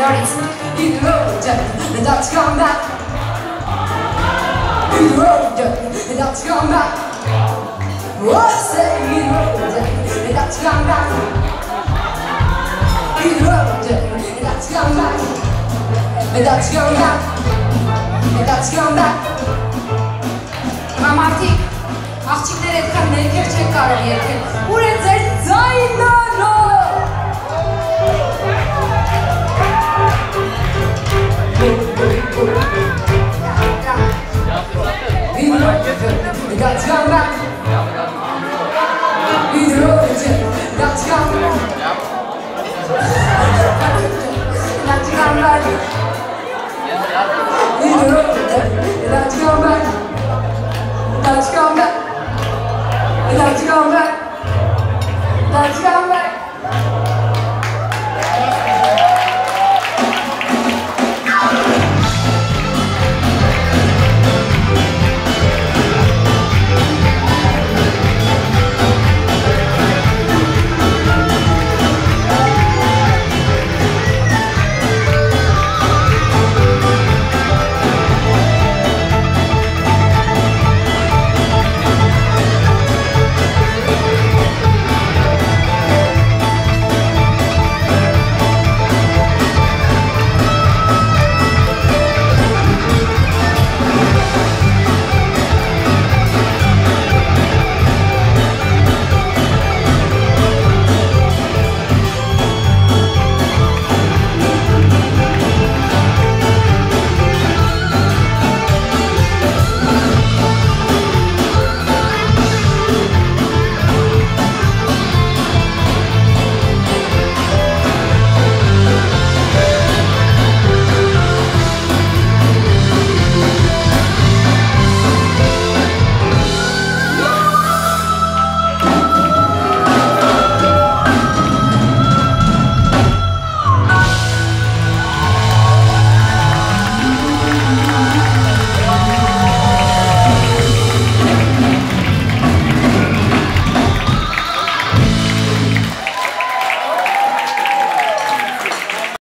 նորից and that's come back and that's come back road, and that's come back and that's come back that's come back that's come back Մամարտիկ, աղջիկներ այդքան ներքեր չեն կարող երկել Ուր է ձեր ձայնը raken. come back. dat come back. Dat gaat raken. Niet roodje, dat gaat raken. Dat gaat. Dat gaat. Dat gaan.